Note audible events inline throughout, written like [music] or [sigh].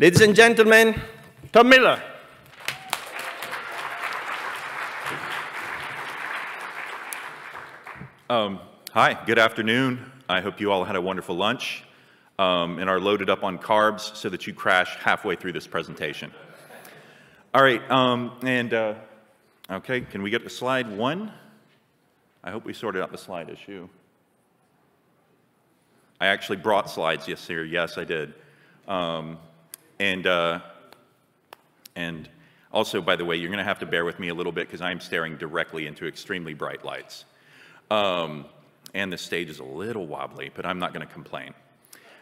Ladies and gentlemen, Tom Millar. Um, hi, good afternoon. I hope you all had a wonderful lunch um, and are loaded up on carbs so that you crash halfway through this presentation. All right, um, and uh, okay, can we get to slide one? I hope we sorted out the slide issue. I actually brought slides yes, sir. Yes, I did. Um, and, uh, and also, by the way, you're going to have to bear with me a little bit because I'm staring directly into extremely bright lights. Um, and the stage is a little wobbly, but I'm not going to complain.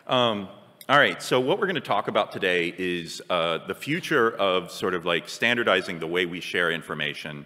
Um, all right, so what we're going to talk about today is uh, the future of sort of like standardizing the way we share information.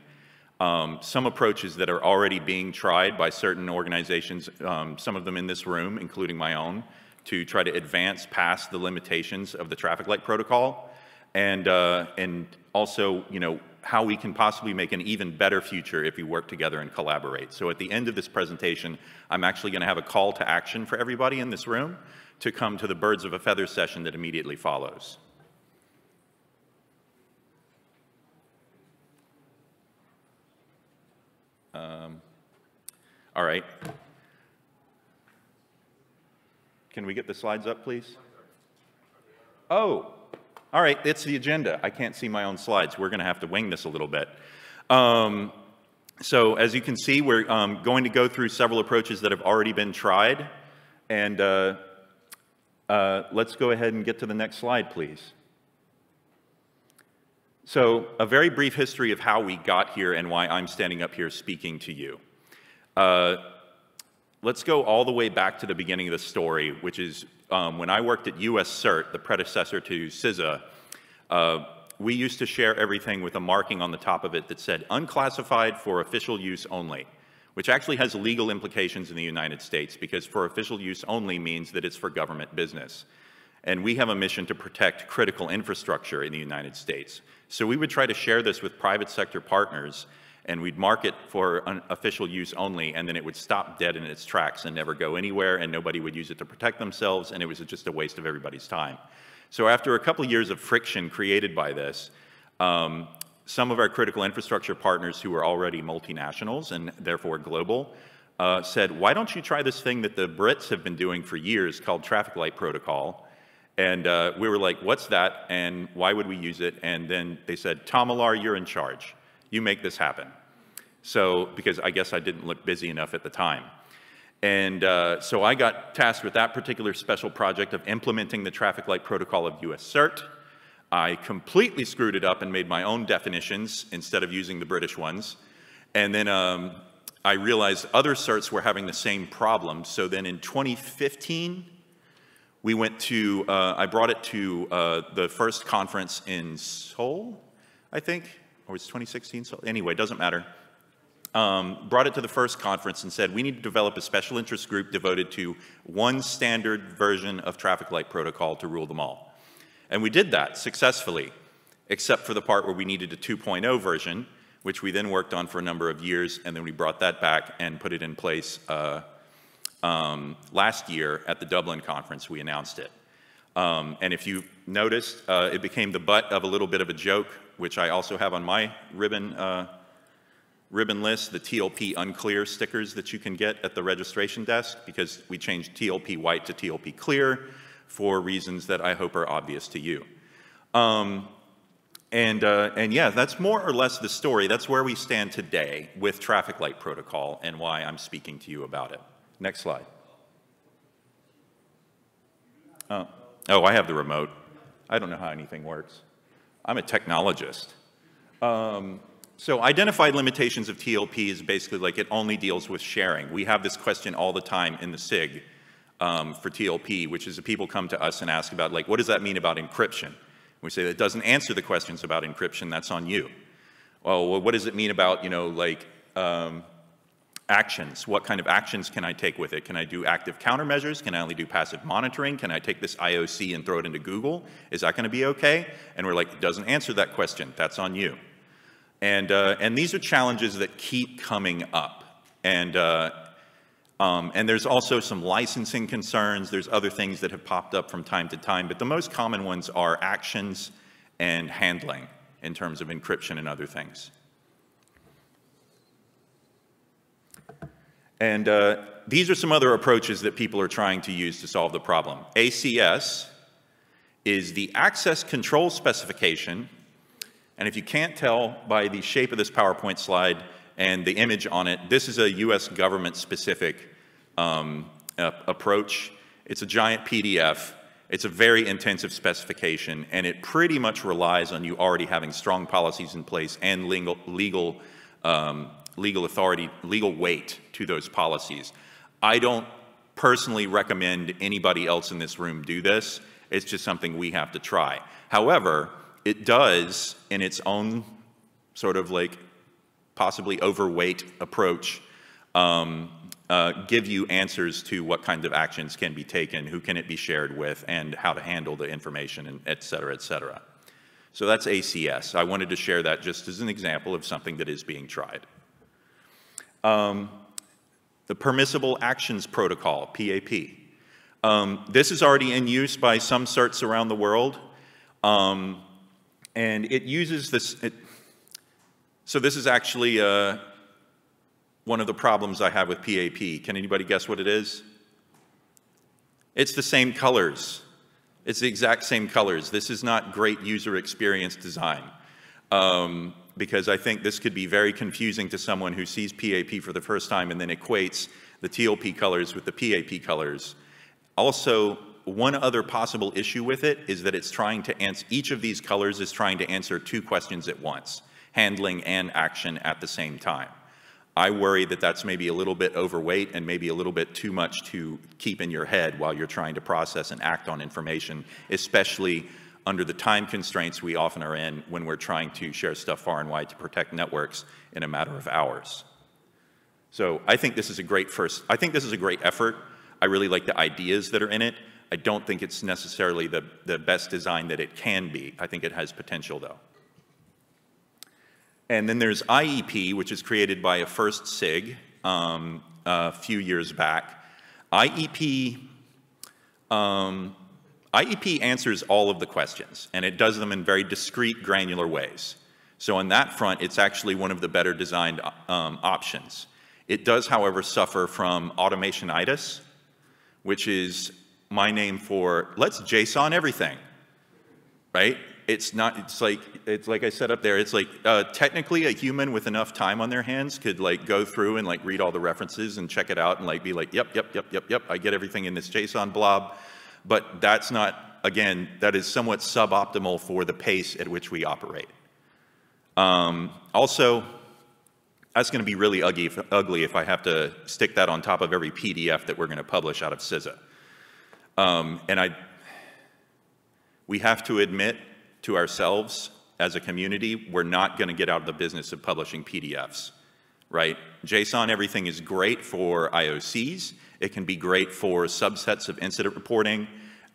Um, some approaches that are already being tried by certain organizations, um, some of them in this room, including my own, to try to advance past the limitations of the traffic light protocol, and uh, and also, you know, how we can possibly make an even better future if we work together and collaborate. So at the end of this presentation, I'm actually going to have a call to action for everybody in this room to come to the Birds of a Feather session that immediately follows. Um, all right. Can we get the slides up, please? Oh, all right, it's the agenda. I can't see my own slides. We're going to have to wing this a little bit. Um, so as you can see, we're um, going to go through several approaches that have already been tried. And uh, uh, let's go ahead and get to the next slide, please. So a very brief history of how we got here and why I'm standing up here speaking to you. Uh, let's go all the way back to the beginning of the story, which is um, when I worked at US CERT, the predecessor to CISA, uh, we used to share everything with a marking on the top of it that said unclassified for official use only which actually has legal implications in the United States because for official use only means that it's for government business. And we have a mission to protect critical infrastructure in the United States. So we would try to share this with private sector partners and we'd mark it for official use only, and then it would stop dead in its tracks and never go anywhere, and nobody would use it to protect themselves, and it was just a waste of everybody's time. So after a couple years of friction created by this, um, some of our critical infrastructure partners who are already multinationals and therefore global uh, said, why don't you try this thing that the Brits have been doing for years called traffic light protocol? And uh, we were like, what's that? And why would we use it? And then they said, Tom Millar, you're in charge. You make this happen. So, because I guess I didn't look busy enough at the time. And uh, so I got tasked with that particular special project of implementing the traffic light protocol of US CERT. I completely screwed it up and made my own definitions instead of using the British ones. And then um, I realized other certs were having the same problem. So then in 2015, we went to, uh, I brought it to uh, the FIRST conference in Seoul, I think, or was 2016 So Anyway, doesn't matter. Um, brought it to the FIRST conference and said, we need to develop a special interest group devoted to one standard version of traffic light protocol to rule them all. And we did that successfully, except for the part where we needed a 2.0 version, which we then worked on for a number of years, and then we brought that back and put it in place uh, um, last year at the Dublin conference. We announced it. Um, and if you noticed, uh, it became the butt of a little bit of a joke, which I also have on my ribbon, uh, ribbon list, the TLP unclear stickers that you can get at the registration desk, because we changed TLP white to TLP clear for reasons that I hope are obvious to you. Um, and, uh, and yeah, that's more or less the story. That's where we stand today with traffic light protocol and why I'm speaking to you about it. Next slide. Oh, oh I have the remote. I don't know how anything works. I'm a technologist. Um, so identified limitations of TLP is basically like it only deals with sharing. We have this question all the time in the SIG um, for TLP, which is that people come to us and ask about, like, what does that mean about encryption? We say that doesn't answer the questions about encryption, that's on you. Well, what does it mean about, you know, like, um, actions? What kind of actions can I take with it? Can I do active countermeasures? Can I only do passive monitoring? Can I take this IOC and throw it into Google? Is that going to be okay? And we're like, it doesn't answer that question. That's on you. And, uh, and these are challenges that keep coming up. And, uh, Um, and there's also some licensing concerns. There's other things that have popped up from time to time, but the most common ones are actions and handling in terms of encryption and other things. And uh, these are some other approaches that people are trying to use to solve the problem. ACS is the access control specification. And if you can't tell by the shape of this PowerPoint slide and the image on it, this is a US government specific um, approach. It's a giant PDF. It's a very intensive specification, and it pretty much relies on you already having strong policies in place and legal, legal, um, legal authority, legal weight to those policies. I don't personally recommend anybody else in this room do this. It's just something we have to try. However, it does, in its own sort of like possibly overweight approach, um, uh, give you answers to what kinds of actions can be taken, who can it be shared with, and how to handle the information, and et cetera, et cetera. So that's ACS. I wanted to share that just as an example of something that is being tried. Um, the Permissible Actions Protocol, PAP. Um, this is already in use by some certs around the world, um, and it uses this. It, so this is actually uh, one of the problems I have with PAP. Can anybody guess what it is? It's the same colors. It's the exact same colors. This is not great user experience design. Um, because I think this could be very confusing to someone who sees PAP for the first time and then equates the TLP colors with the PAP colors. Also, one other possible issue with it is that it's trying to answer, each of these colors is trying to answer two questions at once, handling and action at the same time. I worry that that's maybe a little bit overweight and maybe a little bit too much to keep in your head while you're trying to process and act on information, especially under the time constraints we often are in when we're trying to share stuff far and wide to protect networks in a matter of hours. So I think this is a great first, I think this is a great effort. I really like the ideas that are in it. I don't think it's necessarily the, the best design that it can be. I think it has potential though. And then there's IEP, which is created by a FIRST SIG um, a few years back. IEP um, IEP answers all of the questions, and it does them in very discrete, granular ways. So on that front, it's actually one of the better designed um, options. It does, however, suffer from automationitis, which is my name for let's JSON everything, right? It's not, it's like, it's like I said up there, it's like uh, technically a human with enough time on their hands could like go through and like read all the references and check it out and like be like, yep, yep, yep, yep, yep, I get everything in this JSON blob but that's not, again, that is somewhat suboptimal for the pace at which we operate. Um, also, that's going to be really ugly if, ugly if I have to stick that on top of every PDF that we're going to publish out of CISA. Um, and I, we have to admit to ourselves as a community, we're not going to get out of the business of publishing PDFs, right? JSON everything is great for IOCs. It can be great for subsets of incident reporting.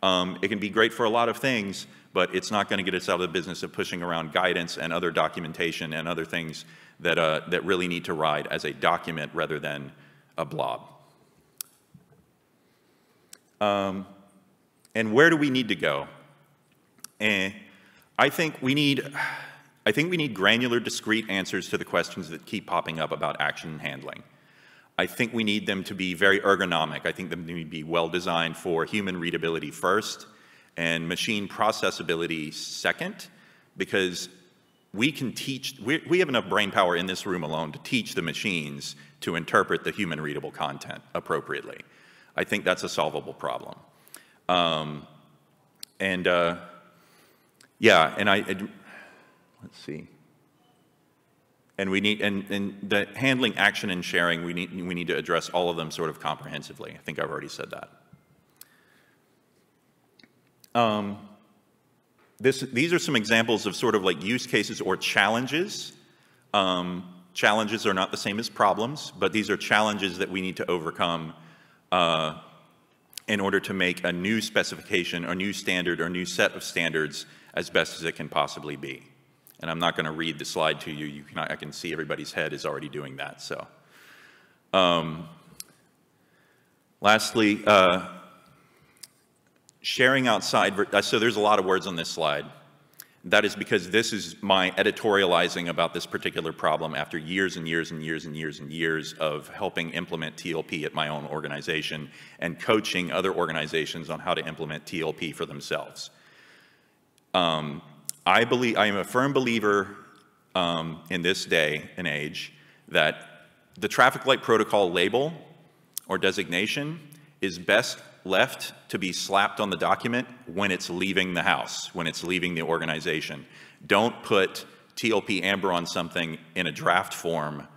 Um, it can be great for a lot of things, but it's not going to get us out of the business of pushing around guidance and other documentation and other things that, uh, that really need to ride as a document rather than a blob. Um, and where do we need to go? Eh, I think we need, I think we need granular, discrete answers to the questions that keep popping up about action and handling. I think we need them to be very ergonomic. I think them need to be well designed for human readability first and machine processability second, because we can teach, we, we have enough brain power in this room alone to teach the machines to interpret the human readable content appropriately. I think that's a solvable problem. Um, and uh, yeah, and I, I, let's see and we need and, and the handling action and sharing we need we need to address all of them sort of comprehensively. I think i've already said that. Um, this, these are some examples of sort of like use cases or challenges. Um, challenges are not the same as problems but these are challenges that we need to overcome uh, in order to make a new specification a new standard or new set of standards as best as it can possibly be and I'm not going to read the slide to you. you can, I can see everybody's head is already doing that. So, um, Lastly, uh, sharing outside, uh, so there's a lot of words on this slide. That is because this is my editorializing about this particular problem after years and years and years and years and years of helping implement TLP at my own organization and coaching other organizations on how to implement TLP for themselves. Um, I believe I am a firm believer um, in this day and age that the traffic light protocol label or designation is best left to be slapped on the document when it's leaving the house, when it's leaving the organization. Don't put TLP amber on something in a draft form.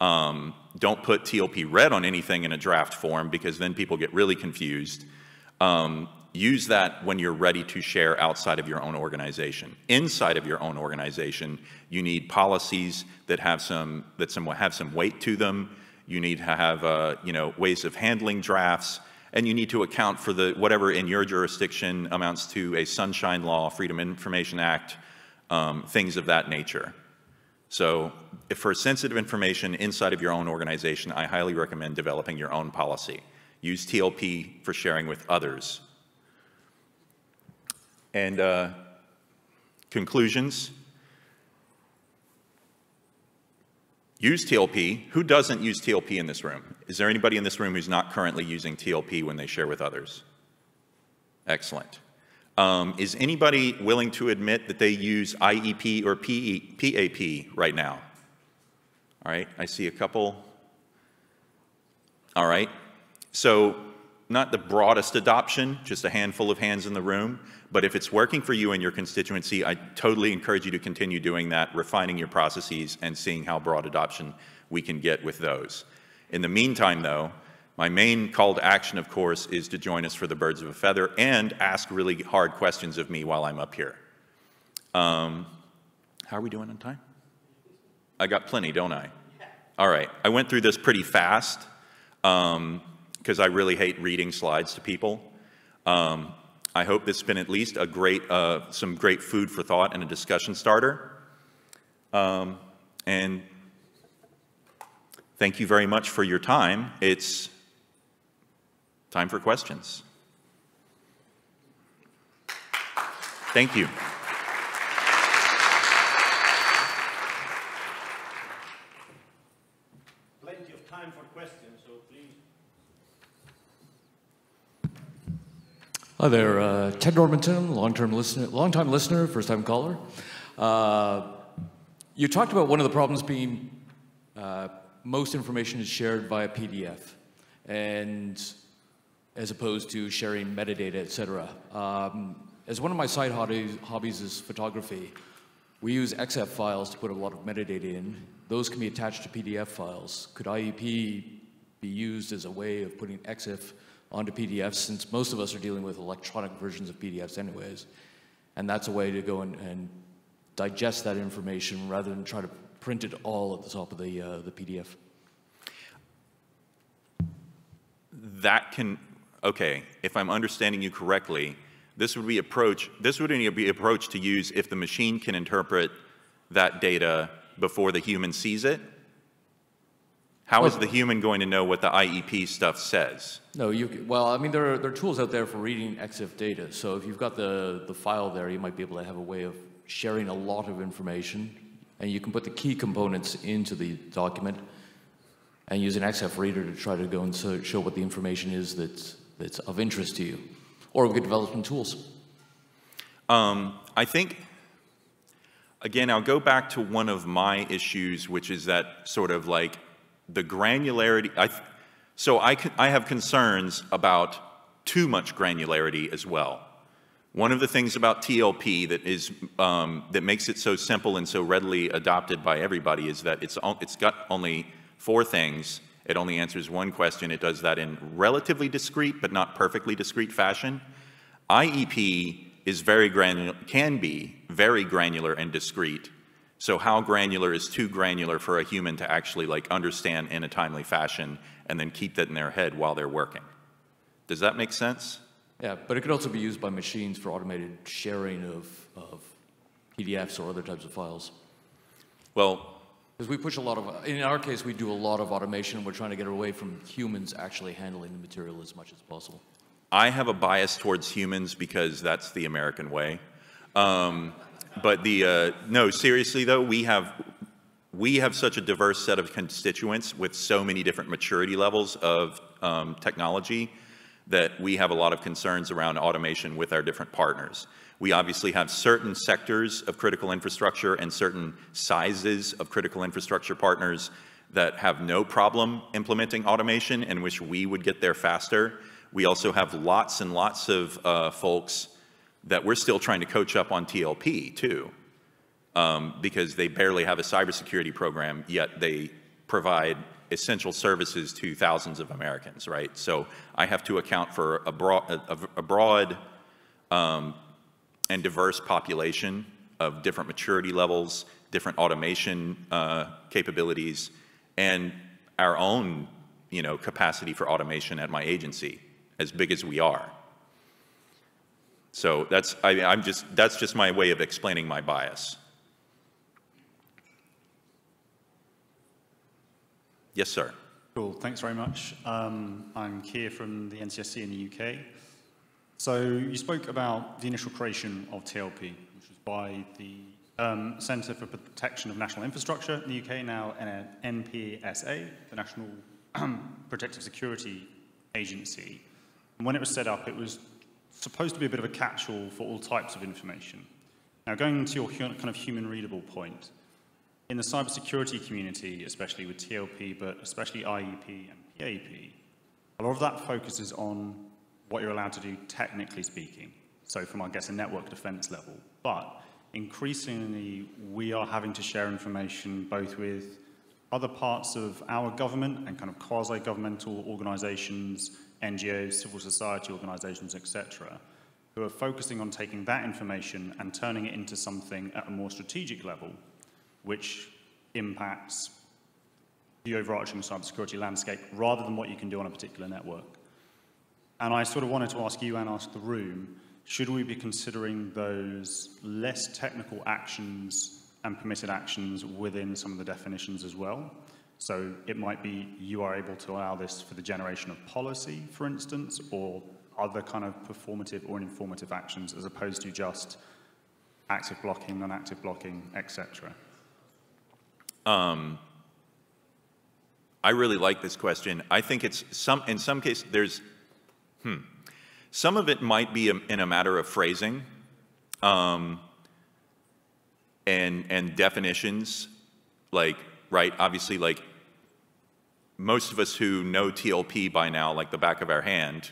Um, don't put TLP red on anything in a draft form because then people get really confused. Um, use that when you're ready to share outside of your own organization. Inside of your own organization, you need policies that have some that some have some weight to them. You need to have uh, you know ways of handling drafts and you need to account for the whatever in your jurisdiction amounts to a sunshine law, Freedom Information Act, um, things of that nature. So for sensitive information inside of your own organization, I highly recommend developing your own policy. Use TLP for sharing with others. And uh, conclusions, use TLP. Who doesn't use TLP in this room? Is there anybody in this room who's not currently using TLP when they share with others? Excellent. Um, is anybody willing to admit that they use IEP or PE, PAP right now? All right, I see a couple. All right, so not the broadest adoption, just a handful of hands in the room, but if it's working for you and your constituency, I totally encourage you to continue doing that, refining your processes and seeing how broad adoption we can get with those. In the meantime, though, my main call to action, of course, is to join us for the Birds of a Feather and ask really hard questions of me while I'm up here. Um, how are we doing on time? I got plenty, don't I? All right. I went through this pretty fast because I really hate reading slides to people. Um, I hope this has been at least a great, uh, some great food for thought and a discussion starter. Um, and thank you very much for your time. It's time for questions. Thank you. Hi there, uh, Ted Normanton, long-term listener, long-time listener, first-time caller. Uh, you talked about one of the problems being uh, most information is shared via PDF, and as opposed to sharing metadata, etc. Um, as one of my side hobbies, hobbies is photography, we use EXIF files to put a lot of metadata in. Those can be attached to PDF files. Could IEP be used as a way of putting EXIF onto PDFs since most of us are dealing with electronic versions of PDFs anyways. And that's a way to go and, and digest that information rather than try to print it all at the top of the, uh, the PDF. That can, okay, if I'm understanding you correctly, this would be approach, this would be approach to use if the machine can interpret that data before the human sees it how is the human going to know what the IEP stuff says? No, you, well, I mean, there are, there are tools out there for reading EXIF data. So if you've got the, the file there, you might be able to have a way of sharing a lot of information. And you can put the key components into the document and use an EXIF reader to try to go and so, show what the information is that's, that's of interest to you. Or we could develop some tools. Um, I think, again, I'll go back to one of my issues, which is that sort of like the granularity, I, so I, I have concerns about too much granularity as well. One of the things about TLP that is um, that makes it so simple and so readily adopted by everybody is that it's it's got only four things. It only answers one question. It does that in relatively discrete but not perfectly discrete fashion. IEP is very granular, can be very granular and discrete, so how granular is too granular for a human to actually like understand in a timely fashion and then keep that in their head while they're working? Does that make sense? Yeah, but it could also be used by machines for automated sharing of, of PDFs or other types of files. Well, Because we push a lot of, in our case, we do a lot of automation. We're trying to get away from humans actually handling the material as much as possible. I have a bias towards humans because that's the American way. Um, but the uh, no, seriously though, we have we have such a diverse set of constituents with so many different maturity levels of um, technology that we have a lot of concerns around automation with our different partners. We obviously have certain sectors of critical infrastructure and certain sizes of critical infrastructure partners that have no problem implementing automation and wish we would get there faster. We also have lots and lots of uh, folks that we're still trying to coach up on TLP too, um, because they barely have a cybersecurity program, yet they provide essential services to thousands of Americans, right? So I have to account for a broad, a, a broad um, and diverse population of different maturity levels, different automation uh, capabilities, and our own, you know, capacity for automation at my agency, as big as we are. So that's, I, am just, that's just my way of explaining my bias. Yes, sir. Cool, thanks very much. Um, I'm Keir from the NCSC in the UK. So you spoke about the initial creation of TLP, which was by the um, Centre for Protection of National Infrastructure in the UK, now NPSA, the National [clears throat] Protective Security Agency. And when it was set up, it was supposed to be a bit of a catch-all for all types of information. Now, going to your kind of human readable point, in the cybersecurity community, especially with TLP, but especially IEP and PAP, a lot of that focuses on what you're allowed to do technically speaking. So from, I guess, a network defense level. But increasingly, we are having to share information both with other parts of our government and kind of quasi-governmental organizations NGOs, civil society organizations, etc., who are focusing on taking that information and turning it into something at a more strategic level, which impacts the overarching cybersecurity landscape rather than what you can do on a particular network. And I sort of wanted to ask you and ask the room, should we be considering those less technical actions and permitted actions within some of the definitions as well? So it might be you are able to allow this for the generation of policy, for instance, or other kind of performative or informative actions as opposed to just active blocking, non-active blocking, etc. Um, I really like this question. I think it's some, in some cases, there's, hmm, some of it might be a, in a matter of phrasing um, and, and definitions, like, right, obviously, like, most of us who know TLP by now, like the back of our hand,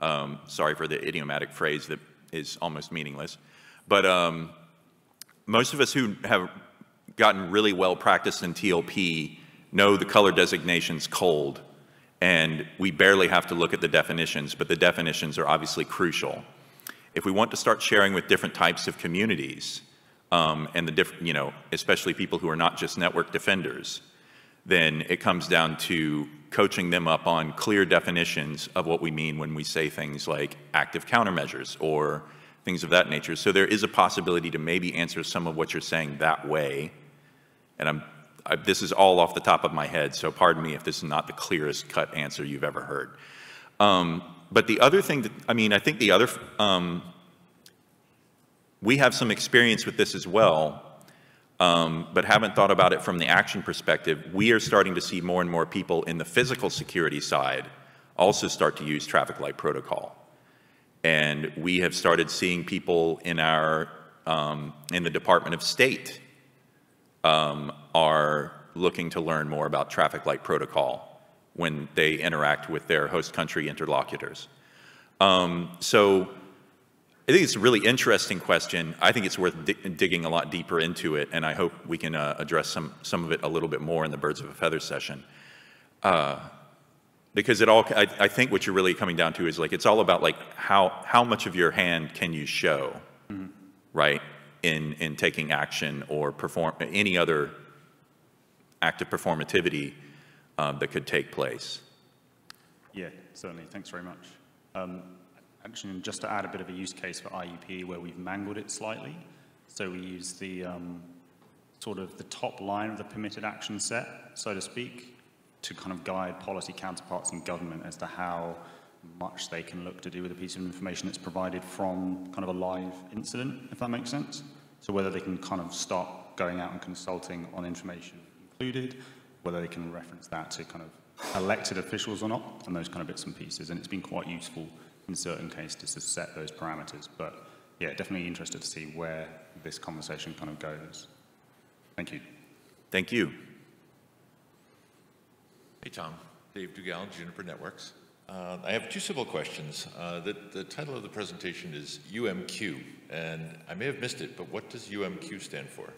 um, sorry for the idiomatic phrase that is almost meaningless, but um, most of us who have gotten really well practiced in TLP know the color designation's cold, and we barely have to look at the definitions, but the definitions are obviously crucial. If we want to start sharing with different types of communities, um, and the different, you know, especially people who are not just network defenders, then it comes down to coaching them up on clear definitions of what we mean when we say things like active countermeasures or things of that nature. So there is a possibility to maybe answer some of what you're saying that way. And I'm, I, this is all off the top of my head, so pardon me if this is not the clearest cut answer you've ever heard. Um, but the other thing that, I mean, I think the other, um, we have some experience with this as well um, but haven't thought about it from the action perspective, we are starting to see more and more people in the physical security side also start to use traffic light protocol. And we have started seeing people in our, um, in the Department of State um, are looking to learn more about traffic light protocol when they interact with their host country interlocutors. Um, so I think it's a really interesting question. I think it's worth di digging a lot deeper into it, and I hope we can uh, address some, some of it a little bit more in the Birds of a Feather session. Uh, because it all, I, I, think what you're really coming down to is like, it's all about like how, how much of your hand can you show, mm -hmm. right, in, in taking action or perform any other act of performativity um, that could take place. Yeah, certainly. Thanks very much. Um, Actually, just to add a bit of a use case for IEP where we've mangled it slightly. So we use the um, sort of the top line of the permitted action set, so to speak, to kind of guide policy counterparts in government as to how much they can look to do with a piece of information that's provided from kind of a live incident, if that makes sense. So whether they can kind of start going out and consulting on information included, whether they can reference that to kind of elected officials or not, and those kind of bits and pieces. And it's been quite useful in certain cases to set those parameters. But yeah, definitely interested to see where this conversation kind of goes. Thank you. Thank you. Hey, Tom. Dave Dugal, Juniper Networks. Uh, I have two simple questions. Uh, the, the title of the presentation is UMQ, and I may have missed it, but what does UMQ stand for?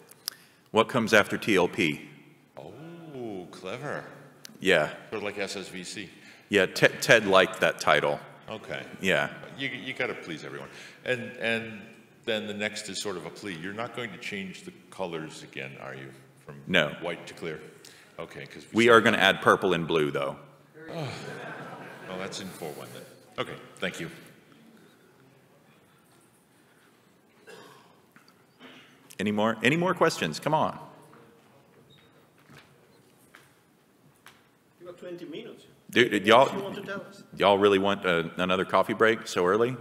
What comes after TLP? Oh, clever. Yeah, Sort of like SSVC. yeah, Ted, Ted liked that title. Okay. Yeah. You, you got to please everyone. And, and then the next is sort of a plea. You're not going to change the colors again, are you? From No. white to clear? Okay, because We are going to add purple and blue, though. [sighs] Oh, that's in 4-1 then. Okay, thank you. Any more, any more questions? Come on. You got 20 minutes. Dude, y'all, do you want to tell us? y'all really want uh, another coffee break so early?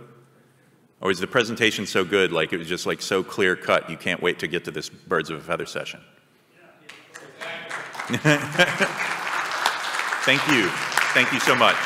Or is the presentation so good, like it was just like so clear cut, you can't wait to get to this birds of a feather session? [laughs] Thank you. Thank you so much.